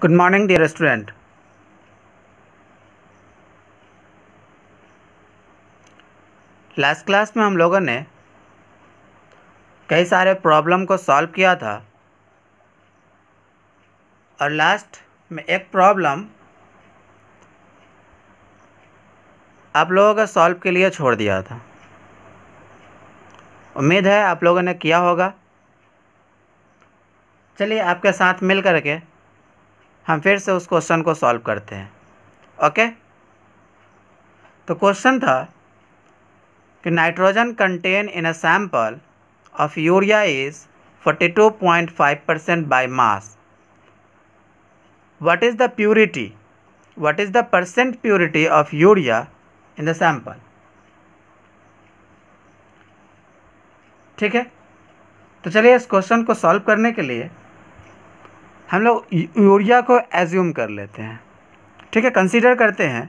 Good morning dear student last class में हम लोगों ने कई सारे प्रॉब्लम को सॉल्व किया था। और लास्ट में एक प्रॉब्लम आप लोगों का सॉल्व के लिए छोड़ दिया था। उम्मीद है आप लोगों ने किया होगा। चलिए आपके साथ मिल कर के हम फिर से उस क्वेश्चन को सॉल्व करते हैं। ओके तो क्वेश्चन था कि nitrogen content in a sample of urea is 42.5 percent by mass what is the purity? What is the percent purity of urea in the sample? ठीक है? तो चलिए इस क्वेश्चन को सॉल्व करने के लिए हम लोग यूरिया को एज्यूम कर लेते हैं। ठीक है कंसीडर करते हैं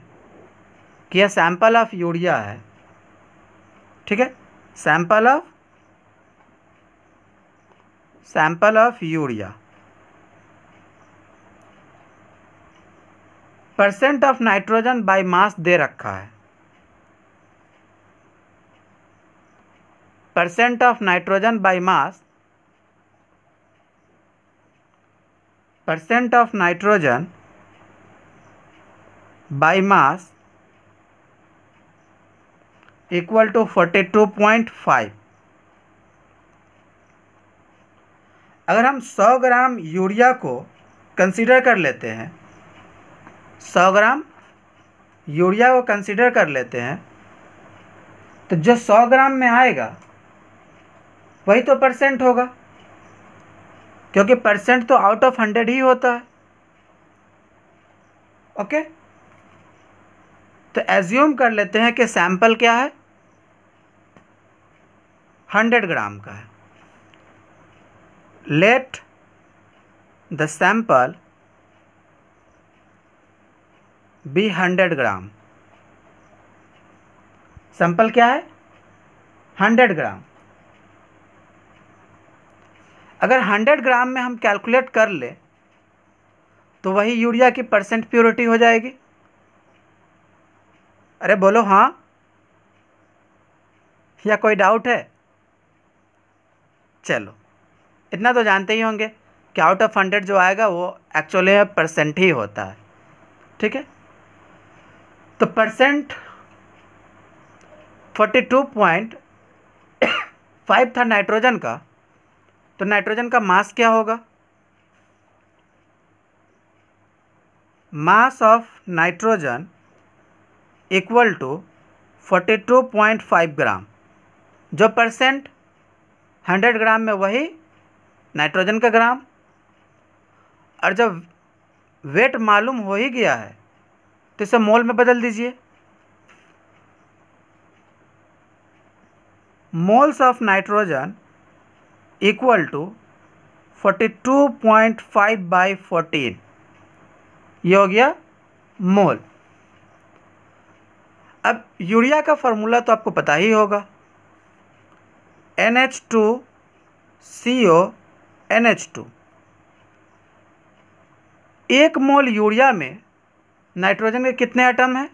कि यह सैंपल ऑफ़ यूरिया है। ठीक है sample of sample of urea. Percent of nitrogen by mass दे रखा है। Percent of nitrogen by mass by mass equal to forty two point five अगर हम 100 ग्राम यूरिया को कंसीडर कर लेते हैं, सौ ग्राम यूरिया को कंसीडर कर लेते हैं तो जो सौ ग्राम में आएगा, वही तो परसेंट होगा। क्योंकि परसेंट तो आउट ऑफ़ हंड्रेड ही होता है। ओके तो एज्यूम कर लेते हैं कि सैंपल क्या है? हंड्रेड ग्राम का है। Let the sample be hundred gram sample क्या है? हंड्रेड ग्राम अगर हंड्रेड ग्राम में हम कैलकुलेट कर ले तो वही यूरिया की परसेंट प्योरिटी हो जाएगी। अरे बोलो हाँ? या कोई डाउट है? चलो, इतना तो जानते ही होंगे कि आउट ऑफ़ हंड्रेड जो आएगा, वो एक्चुअली में परसेंट ही होता है। ठीक है? तो percent forty two point five था नाइट्रोजन का तो नाइट्रोजन का मास क्या होगा? Mass of nitrogen equal to forty two point five gram. जो परसेंट हंड्रेड ग्राम में वही नाइट्रोजन का ग्राम। और जब वेट मालूम हो ही गया है तो इसे मोल में बदल दीजिए। Moles of nitrogen equal to forty two point five by fourteen ये हो गया मोल। अब यूरिया का फार्मूला तो आपको पता ही होगा। N H two C O N H two एक मोल यूरिया में नाइट्रोजन के कितने एटम हैं?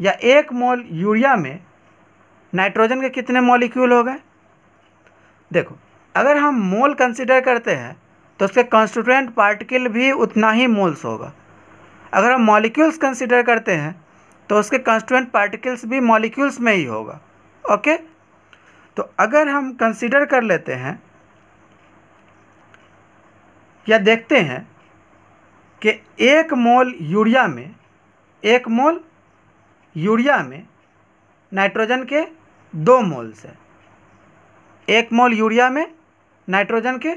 या एक मोल यूरिया में नाइट्रोजन के कितने मॉलिक्यूल हो गए? देखो अगर हम मोल कंसिडर करते हैं तो उसके कॉन्स्टिट्यूएंट पार्टिकल भी उतना ही मोल्स होगा। अगर हम मॉलिक्यूल्स कंसिडर करते हैं तो उसके कॉन्स्टिट्यूएंट पार्टिकल्स भी मॉलिक्यूल्स में ही होगा। ओके तो अगर हम कंसिडर कर लेते हैं, या देखते हैं कि एक मोल यूरिया में, एक मोल यूरिया में नाइट्रोजन के दो मोल्स हैं। एक मोल यूरिया में नाइट्रोजन के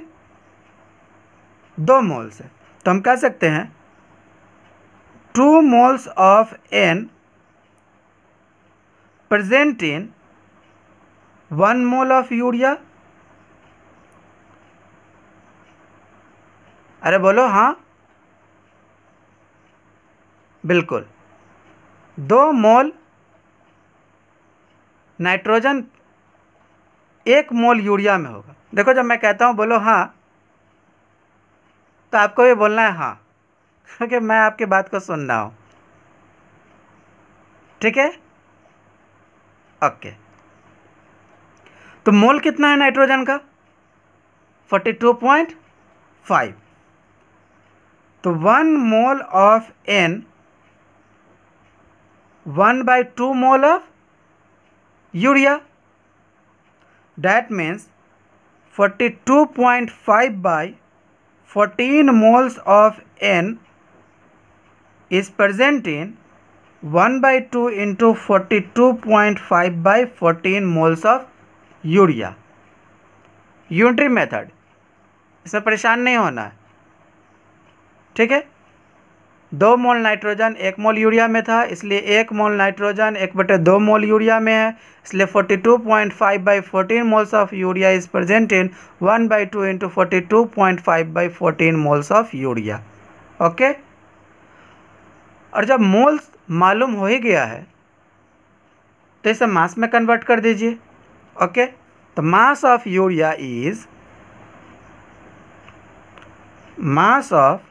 दो मोल्स है। तो हम कह सकते हैं two moles of N present in one mole of urea अरे बोलो हाँ। बिल्कुल। दो मोल नाइट्रोजन एक मोल यूरिया में होगा। देखो जब मैं कहता हूँ, बोलो हाँ तो आपको ये बोलना है हाँ क्योंकि मैं आपकी बात को सुन रहा हूँ। ठीक है? ओके। तो मोल कितना है नाइट्रोजन का? Forty two point five. तो one mole of N, one by two mole of urea. That means 42.5 by 14 moles of N is present in 1 by 2 into 42.5 by 14 moles of urea unitary method इसमें परेशान नहीं होना है ठीक है दो mole nitrogen, एक मोल यूरिया में था, इसलिए एक मोल नाइट्रोजन, एक बटे दो मोल यूरिया में है, इसलिए 42.5 two point five by fourteen moles of urea is present in one by two into forty two point five by fourteen moles of urea. Okay? और जब मोल्स मालूम हो ही गया है तो इसे मास में कन्वर्ट कर दीजिए। ओके? तो mass of urea is mass of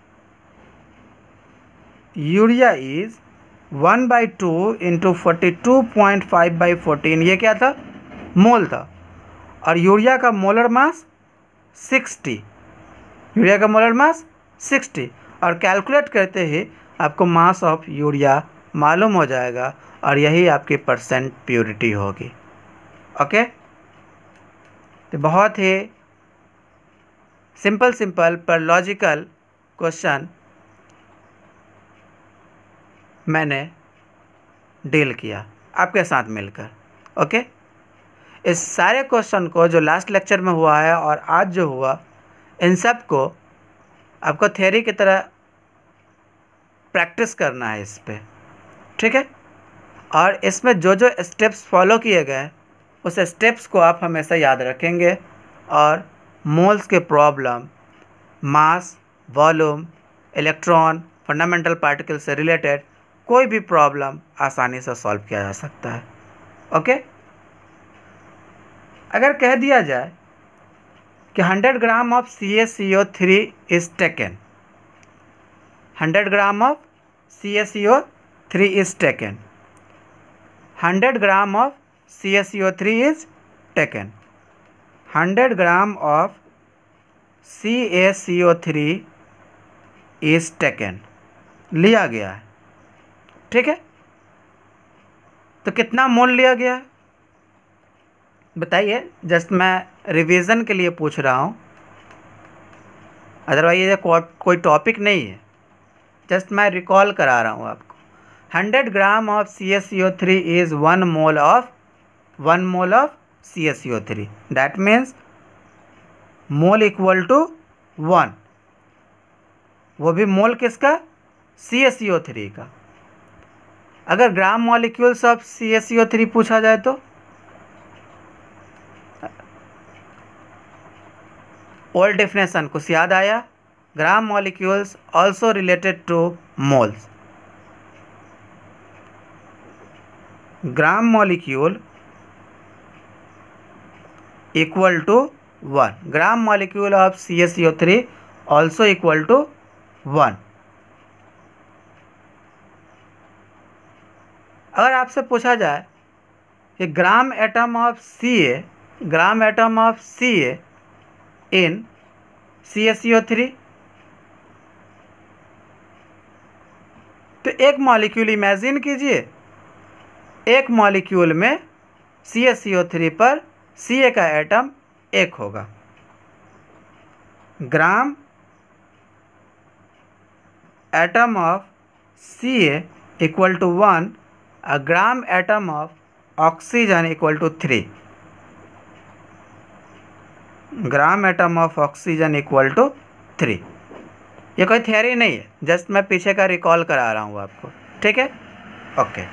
urea is one by two into forty two point five by fourteen, ये क्या था? मोल था। और यूरिया का मोलर मास सिक्सटी। यूरिया का मोलर मास सिक्सटी। और कैलकुलेट करते ही आपको मास ऑफ़ यूरिया मालूम हो जाएगा और यही आपकी परसेंट प्योरिटी होगी। ओके? तो बहुत ही सिंपल सिंपल पर लॉजिकल क्वेश्चन मैंने डील किया, आपके साथ मिलकर, ओके? इस सारे क्वेश्चन को जो लास्ट लेक्चर में हुआ है और आज जो हुआ, इन सबको आपको थ्योरी की तरह प्रैक्टिस करना है इस पर ठीक है? और इसमें जो जो स्टेप्स फॉलो किए गए, उस स्टेप्स को आप हमेशा याद रखेंगे और मोल्स के problem mass volume electron fundamental particle से रिलेटेड कोई भी प्रॉब्लम आसानी से सॉल्व किया जा सकता है। ओके अगर कह दिया जाए कि 100 gram of C S C O three is taken 100 gram of C S C O three is taken 100 gram of C S C O three is taken 100 gram of C S C O three is taken लिया गया है। ठीक है? तो कितना मोल लिया गया? बताइए, जस्ट मैं रिवीजन के लिए पूछ रहा हूँ। अदरवाइज़ ये कोई टॉपिक नहीं है। जस्ट मैं रिकॉल करा रहा हूँ आपको। Hundred gram of C S C O three is one mole of one mole of C S C O three that means mole equal to one वो भी मोल किसका? सी एस सी ओ थ्री का। अगर gram molecules of C S C O three पूछा जाए तो? Old definition कुछ याद आया? Gram molecules also related to moles gram molecule equal to one gram molecule of C S C O three also equal to one अगर आपसे पूछा जाए कि gram atom of C A, gram atom of C A in C S C O three तो एक molecule imagine कीजिए। एक molecule में सी एस सी ओ थ्री पर सी ए का एटम एक होगा। Gram atom of C A equal to one a gram atom of oxygen equal to three gram atom of oxygen equal to three ये कोई theory नहीं है। जस्ट मैं पीछे का रिकॉल करा रहा हूँ आपको। ठीक है? ओके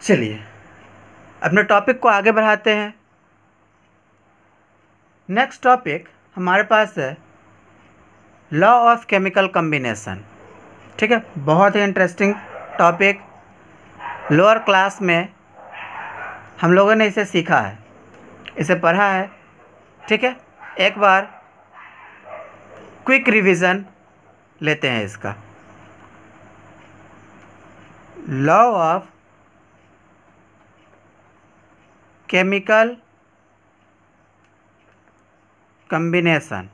चलिए। अपने टॉपिक को आगे बढ़ाते हैं। नेक्स्ट टॉपिक हमारे पास है लॉ ऑफ़ केमिकल कम्बिनेसन ठीक है? बहुत ही इंटरेस्टिंग टॉपिक लोअर क्लास में हम लोगों ने इसे सीखा है। इसे पढ़ा है। ठीक है? एक बार क्विक रिवीजन लेते हैं इसका। Law of chemical combination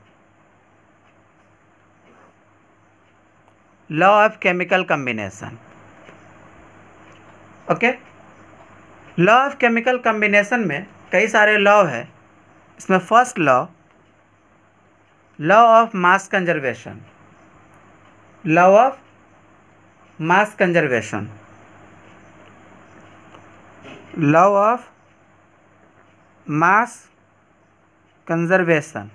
law of chemical combination okay law of chemical combination में कई सारे लॉ है। इसमें first law law of mass conservation law of mass conservation law of mass conservation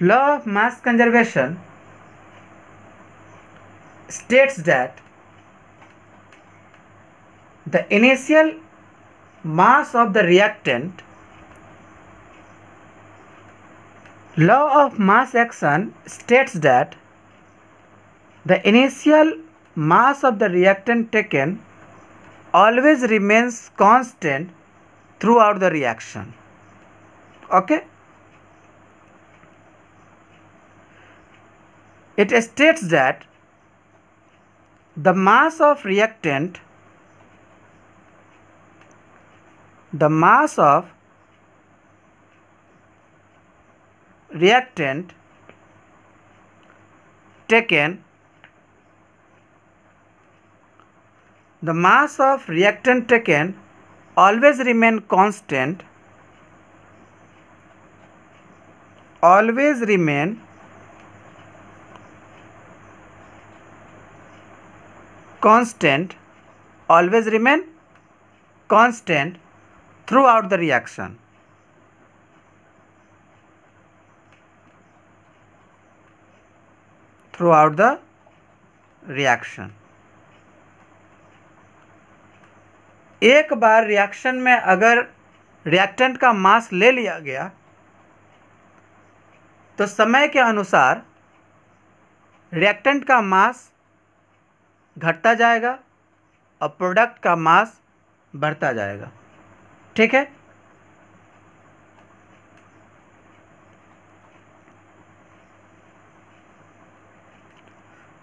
law of mass conservation states that the initial mass of the reactant law of mass action states that the initial mass of the reactant taken always remains constant throughout the reaction. Okay it states that the mass of reactant the mass of reactant taken the mass of reactant taken always remain constant always remain constant always remain constant throughout the reaction. throughout the reaction एक बार reaction में अगर reactant का मास ले लिया गया तो समय के अनुसार रिएक्टेंट का मास घटता जाएगा, और प्रोडक्ट का मास बढ़ता जाएगा। ठीक है?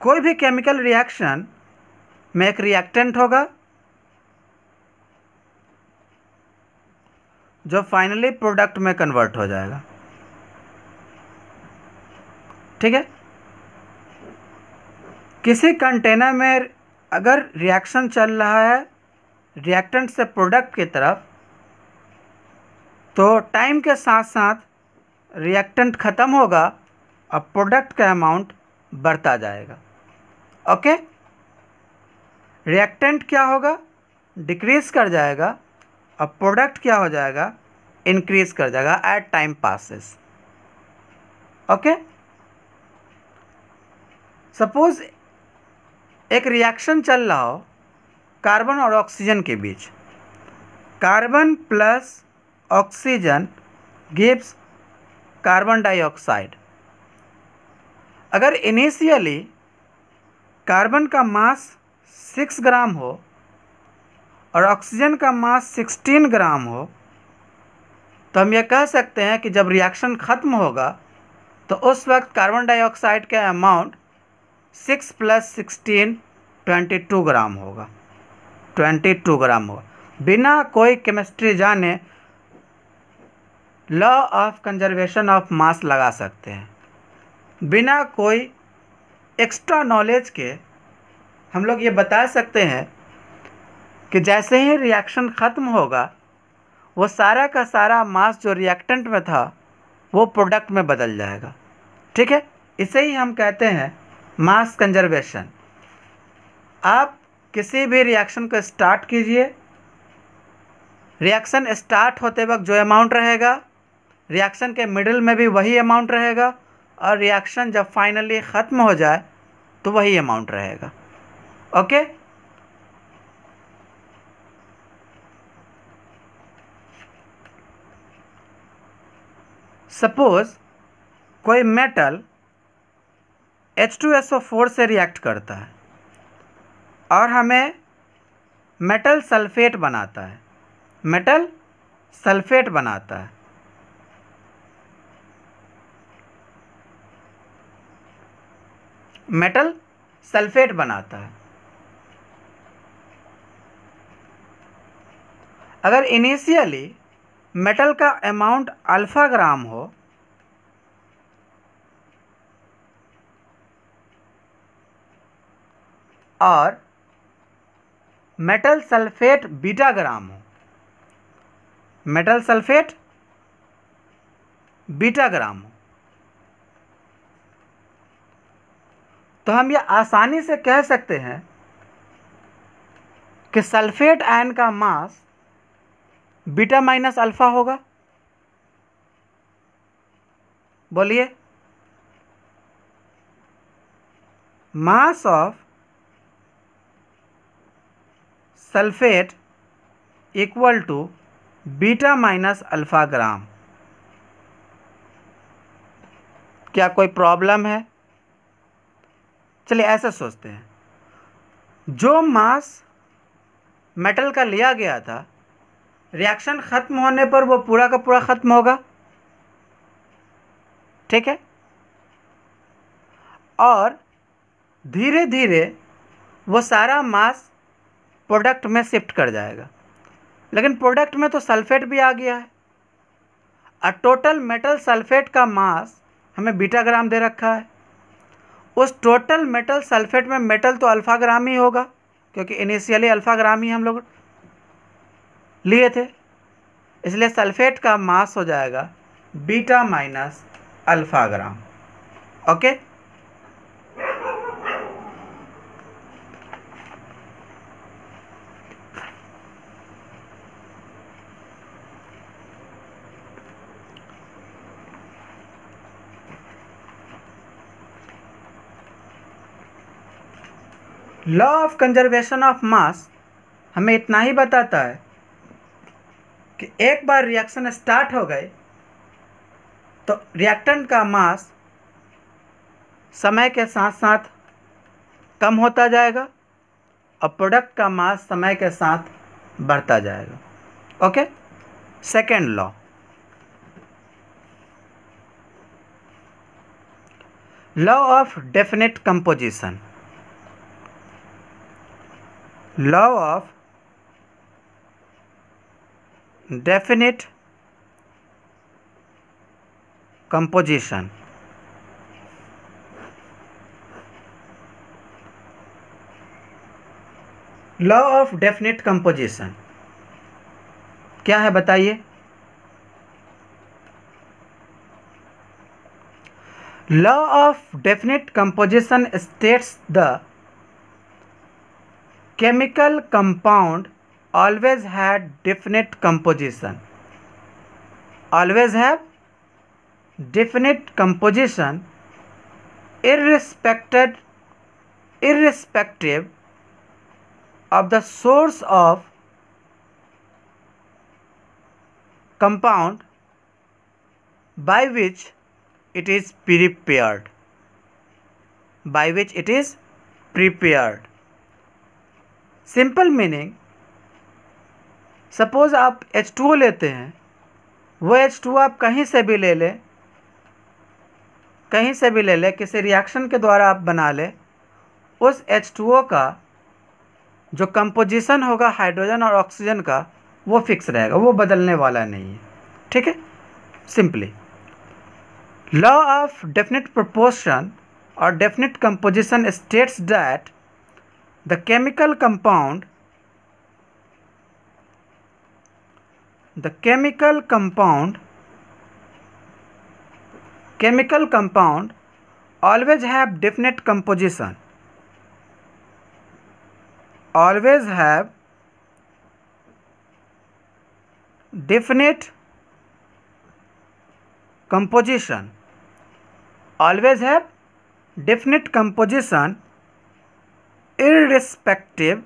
कोई भी केमिकल रिएक्शन में एक रिएक्टेंट होगा, जो फाइनली प्रोडक्ट में कन्वर्ट हो जाएगा। ठीक है? किसी कंटेनर में अगर रिएक्शन चल रहा है रिएक्टेंट से प्रोडक्ट की तरफ़ तो टाइम के साथ साथ रिएक्टेंट ख़त्म होगा और प्रोडक्ट का अमाउंट बढ़ता जाएगा। ओके रिएक्टेंट क्या होगा? डिक्रीज़ कर जाएगा और प्रोडक्ट क्या हो जाएगा? इंक्रीज़ कर जाएगा at time passes okay suppose एक रिएक्शन चल रहा हो कार्बन और ऑक्सीजन के बीच। Carbon plus oxygen gives carbon dioxide अगर इनिशियली कार्बन का मास सिक्स ग्राम हो और ऑक्सीजन का मास सिक्सटीन ग्राम हो तो हम ये कह सकते हैं कि जब रिएक्शन ख़त्म होगा तो उस वक्त कार्बन डाइऑक्साइड का amount six plus sixteen twenty two gram होगा। ट्वेंटी टू ग्राम होगा। बिना कोई केमिस्ट्री जाने law of conservation of mass लगा सकते हैं। बिना कोई एक्स्ट्रा नॉलेज के हम लोग ये बता सकते हैं कि जैसे ही रिएक्शन ख़त्म होगा, वो सारा का सारा मास जो रिएक्टेंट में था, वो प्रोडक्ट में बदल जाएगा। ठीक है? इसे ही हम कहते हैं मास कंजर्वेशन। आप किसी भी रिएक्शन को स्टार्ट कीजिए। रिएक्शन स्टार्ट होते वक्त जो अमाउंट रहेगा रिएक्शन के मिडिल में भी वही अमाउंट रहेगा और रिएक्शन जब फाइनली ख़त्म हो जाए तो वही अमाउंट रहेगा। ओके? सपोज़ कोई मेटल H2SO4 से रिएक्ट करता है और हमें मेटल सल्फेट बनाता है। मेटल सल्फेट बनाता है। मेटल सल्फेट बनाता है। अगर इनिशियली मेटल का अमाउंट अल्फ़ा ग्राम हो और मेटल सल्फेट बीटा ग्राम हो। मेटल सल्फेट बीटा ग्राम हो। तो हम ये आसानी से कह सकते हैं कि सल्फेट आयन का मास बीटा माइनस अल्फ़ा होगा। बोलिए। Mass of sulphate equal to beta minus alpha gram. क्या कोई प्रॉब्लम है? चलिए ऐसा सोचते हैं। जो मास मेटल का लिया गया था, रिएक्शन ख़त्म होने पर वो पूरा का पूरा ख़त्म होगा। ठीक है? और धीरे धीरे वो सारा मास प्रोडक्ट में शिफ्ट कर जाएगा। लेकिन प्रोडक्ट में तो सल्फेट भी आ गया है। और टोटल मेटल सल्फेट का मास हमें बीटा ग्राम दे रखा है। उस टोटल मेटल सल्फेट में मेटल तो अल्फ़ा ग्राम ही होगा, क्योंकि इनिशियली अल्फ़ा ग्राम ही हम लोग लिए थे। इसलिए सल्फेट का मास हो जाएगा beta minus alpha gram okay? Law of conservation of mass हमें इतना ही बताता है कि एक बार रिएक्शन स्टार्ट हो गए तो रिएक्टेंट का मास समय के साथ साथ कम होता जाएगा और प्रोडक्ट का मास समय के साथ बढ़ता जाएगा। Okay second law law of definite composition law of definite composition. Law of definite composition क्या है बताइए? Law of definite composition states the chemical compound always had definite composition. Always have definite composition irrespective irrespective of the source of compound by which it is prepared. By which it is prepared simple meaning, suppose आप H two O लेते हैं, वो H two आप कहीं से भी ले लें, कहीं से भी ले लें, किसी रिएक्शन के द्वारा आप बना लें, उस एच टू ओ का जो कंपोजिशन होगा हाइड्रोजन और ऑक्सीजन का, वो फिक्स रहेगा, वो बदलने वाला नहीं है, ठीक है? Simply law of definite proportion और definite composition states that the chemical compound the chemical compound chemical compound always have definite composition. Always have definite composition. Always have definite composition irrespective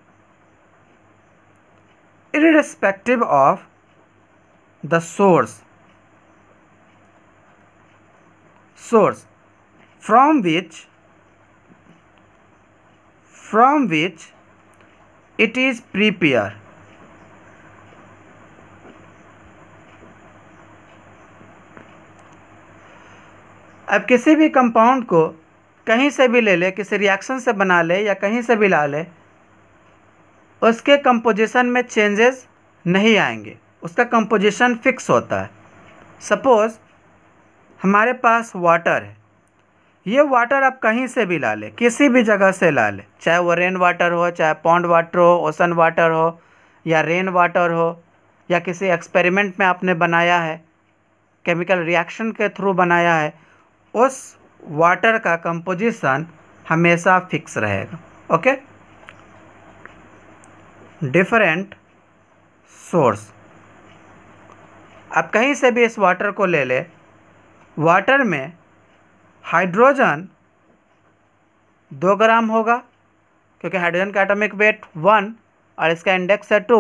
irrespective of the source source from which from which it is prepare अब किसी भी compound को कहीं से भी ले ले, किसी रिएक्शन से बना ले या कहीं से भी ला ले, उसके कंपोजिशन में चेंजेस नहीं आएँगे। उसका कंपोजिशन फिक्स होता है। सपोज़ हमारे पास वाटर है। ये वाटर आप कहीं से भी ला लें, किसी भी जगह से ला लें, चाहे वो रेन वाटर हो, चाहे पॉन्ड वाटर हो ओसन वाटर हो, या रेन वाटर हो, या किसी एक्सपेरिमेंट में आपने बनाया है केमिकल रिएक्शन के थ्रू बनाया है, उस वाटर का कंपोजिशन हमेशा फिक्स रहेगा, ओके? डिफरेंट सोर्स आप कहीं से भी इस वाटर को ले ले वाटर में हाइड्रोजन दो ग्राम होगा, क्योंकि हाइड्रोजन का एटॉमिक वेट वन और इसका इंडेक्स है two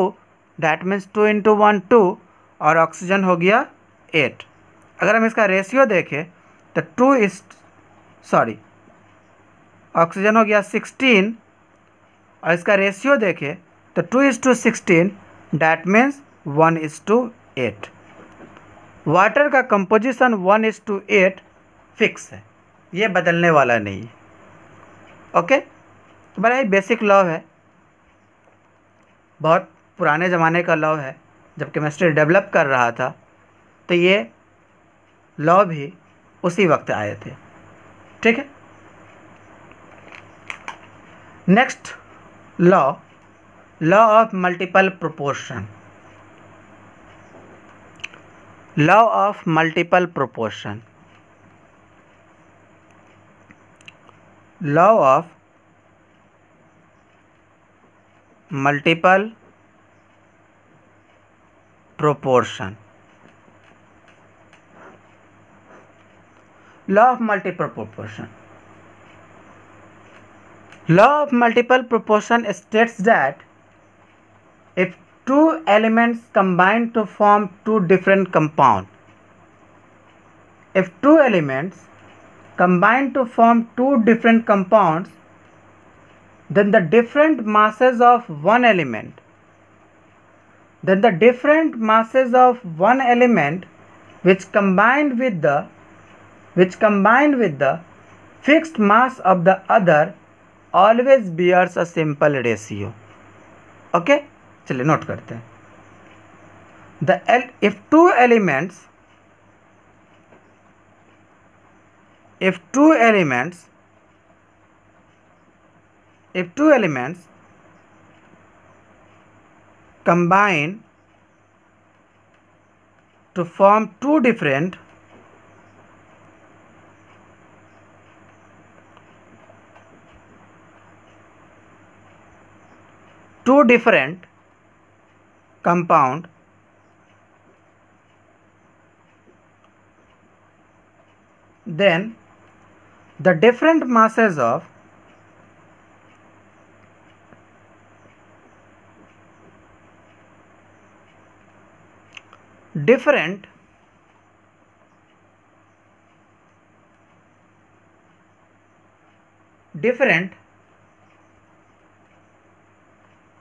that means two into one two और ऑक्सीजन हो गया एट अगर हम इसका रेशियो देखें तो टू इस सॉरी ऑक्सीजन हो गया सिक्सटीन और इसका रेशियो देखें तो two is to sixteen that means one is to eight water का composition one is to eight fix है, ये बदलने वाला नहीं है। ओके तो बड़ा ही बेसिक लॉ है। बहुत पुराने ज़माने का लॉ है, जब केमिस्ट्री डेवलप कर रहा था तो ये लॉ भी उसी वक्त आए थे। ठीक है? Next law law of multiple proportion law of multiple proportion law of multiple proportion. Law of multiple proportion. Law of multiple proportion states that if two elements combine to form two different compound if two elements combine to form two different compounds, then the different masses of one element, then the different masses of one element which combined with the which combined with the fixed mass of the other always bears a simple ratio. Okay? चलिए note करते हैं the if two elements if two elements if two elements combine to form two different two different compound then the different masses of different different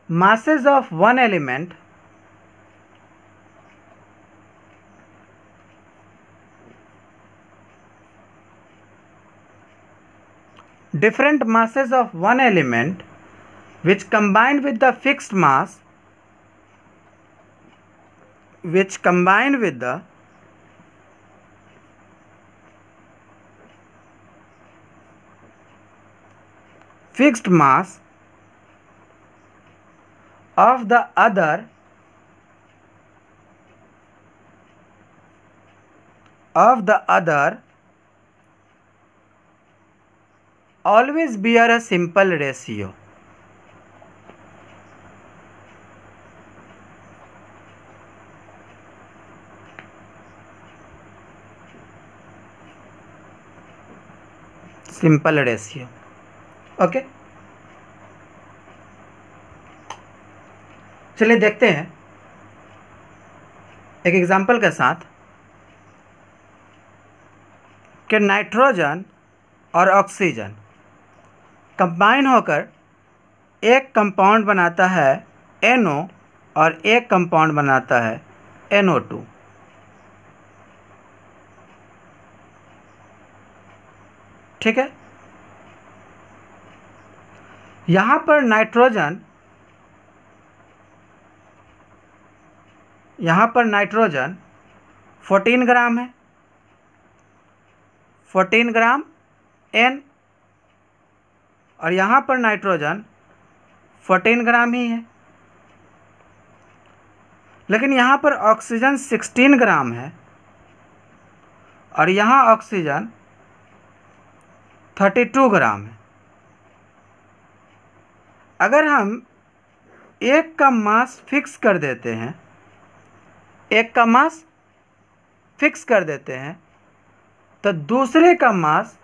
masses of one element different masses of one element which combine with the fixed mass which combine with the fixed mass of the other of the other always bear a simple ratio. simple ratio okay चलिए देखते हैं। एक example के साथ कि nitrogen और oxygen combine होकर एक कंपाउंड बनाता है NO और एक कंपाउंड बनाता है NO2 ठीक है? यहाँ पर नाइट्रोजन यहाँ पर नाइट्रोजन 14 ग्राम है। 14 ग्राम एन और यहाँ पर नाइट्रोजन 14 ग्राम ही है। लेकिन यहाँ पर ऑक्सीजन 16 ग्राम है और यहाँ ऑक्सीजन 32 ग्राम है। अगर हम एक का मास फिक्स कर देते हैं एक का मास फिक्स कर देते हैं तो दूसरे का मास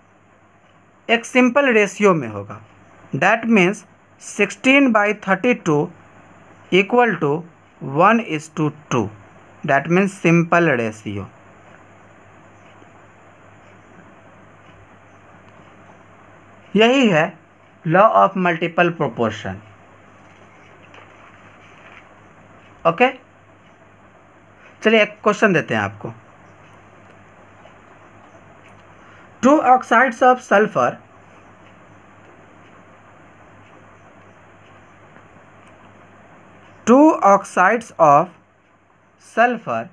एक सिंपल रेशियो में होगा। That means 16 by thirty two equal to one is to two that means simple ratio यही है law of multiple proportion okay चलिए एक क्वेश्चन देते हैं आपको। Two oxides of sulphur two oxides of sulphur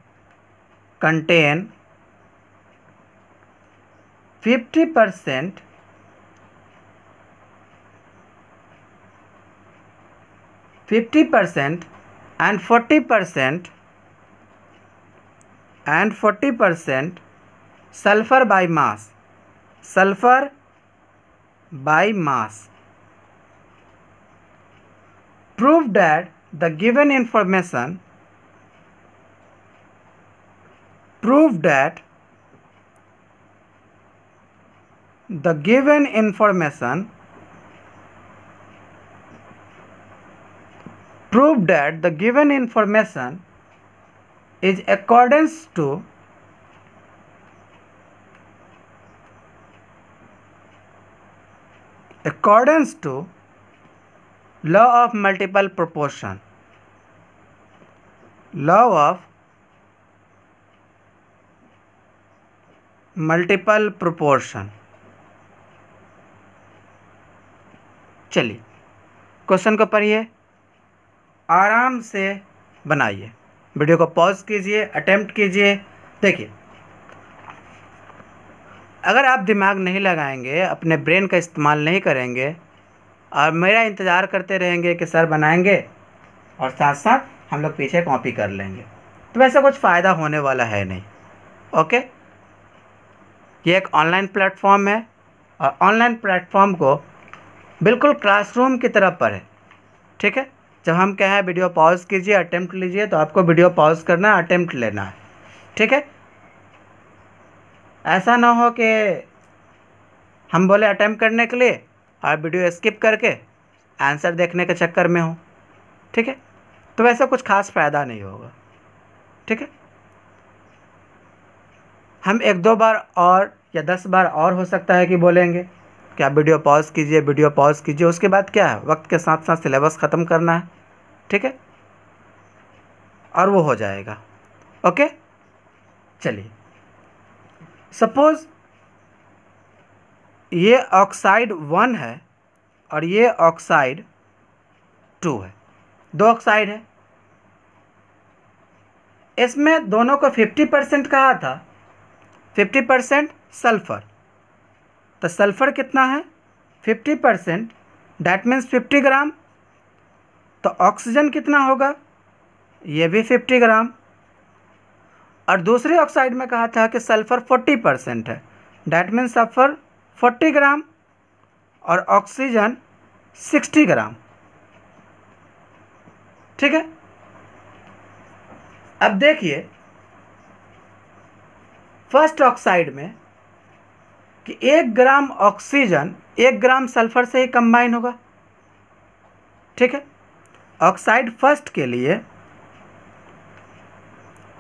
contain 50 percent fifty percent and forty percent and forty percent sulfur by mass. Sulfur by mass. Prove that the given information prove that the given information prove that the given information is accordance to accordance to law of multiple proportion law of multiple proportion चलिए question को पढ़िए आराम से बनाइए video को pause कीजिए, attempt कीजिए। देखिए, अगर आप दिमाग नहीं लगाएँगे, अपने ब्रेन का इस्तेमाल नहीं करेंगे, और मेरा इंतज़ार करते रहेंगे कि सर बनाएँगे, और साथ साथ हम लोग पीछे कॉपी कर लेंगे तो वैसे कुछ फ़ायदा होने वाला है नहीं। ओके? ये एक ऑनलाइन प्लेटफॉर्म है, और ऑनलाइन प्लेटफॉर्म को बिल्कुल क्लासरूम की तरफ़ पर है, ठीक है? जब हम कहें वीडियो पॉज कीजिए अटेम्प्ट लीजिए तो आपको वीडियो पॉज करना है अटेम्प्ट लेना है। ठीक है? ऐसा ना हो कि हम बोले अटेम्प्ट करने के लिए और वीडियो स्किप करके आंसर देखने के चक्कर में हो। ठीक है? तो वैसा कुछ खास फ़ायदा नहीं होगा। ठीक है? हम एक दो बार और या दस बार और हो सकता है कि बोलेंगे। कि आप वीडियो पॉज कीजिए, वीडियो पॉज कीजिए, उसके बाद क्या है? वक्त के साथ साथ सिलेबस ख़त्म करना है, ठीक है? और वो हो जाएगा, ओके? चलिए, सपोज़ ये ऑक्साइड वन है और ये ऑक्साइड टू है, दो ऑक्साइड है। इसमें दोनों को फिफ्टी परसेंट कहा था, फिफ्टी परसेंट सल्फ़र। तो सल्फ़र कितना है? Fifty percent. That means fifty gram. तो ऑक्सीजन कितना होगा? ये भी फिफ्टी ग्राम। और दूसरे ऑक्साइड में कहा था कि सल्फ़र फोर्टी परसेंट है। That means sulphur forty gram और ऑक्सीजन सिक्सटी ग्राम। ठीक है? अब देखिए फ़र्स्ट ऑक्साइड में कि एक ग्राम ऑक्सीजन एक ग्राम सल्फ़र से ही कंबाइन होगा। ठीक है? ऑक्साइड फ़र्स्ट के लिए,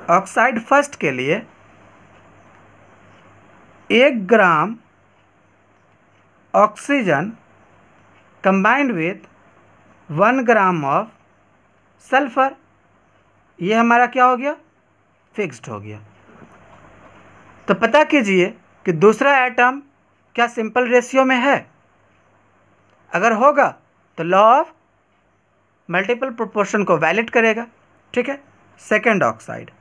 ऑक्साइड फ़र्स्ट के लिए एक gram oxygen combined with one gram of sulphur ये हमारा क्या हो गया? फिक्स्ड हो गया। तो पता कीजिए कि दूसरा एटम क्या सिंपल रेशियो में है? अगर होगा तो लॉ ऑफ़ मल्टीपल प्रोपोर्शन को वैलिड करेगा, ठीक है? Second oxide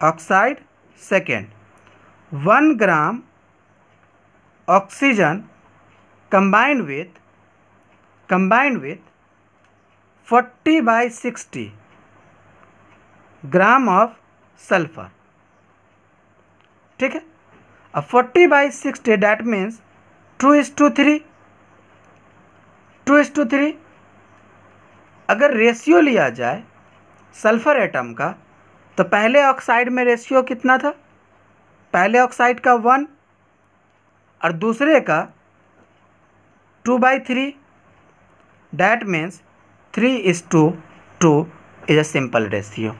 oxide second one gram oxygen combined with combined with forty by sixty gram of sulphur ठीक है? अब forty by sixty that means two is to three two is to three अगर ratio लिया जाए sulphur atom का तो पहले oxide में रेशियो कितना था? पहले ऑक्साइड का वन और दूसरे का two by three that means three is to two is a simple ratio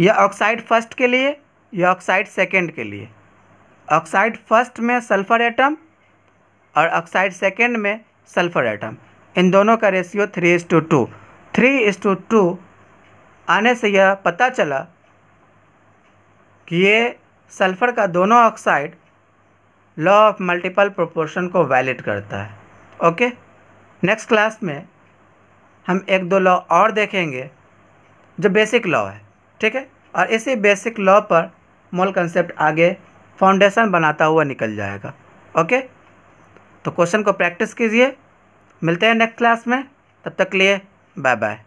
यह ऑक्साइड फ़र्स्ट के लिए यह ऑक्साइड सेकेंड के लिए। ऑक्साइड फ़र्स्ट में सल्फ़र एटम और ऑक्साइड सेकेंड में सल्फ़र एटम इन दोनों का ratio three is to two two is to to आने से यह पता चला कि ये सल्फ़र का दोनों oxide law of multiple proportion को वैलिड करता है। ओके? नेक्स्ट क्लास में हम एक दो लॉ और देखेंगे जो बेसिक लॉ है। ठीक है? और इसी बेसिक लॉ पर मोल कंसेप्ट आगे फाउंडेशन बनाता हुआ निकल जाएगा। ओके तो क्वेश्चन को प्रैक्टिस कीजिए। मिलते हैं नेक्स्ट क्लास में। तब तक लिए बाय बाय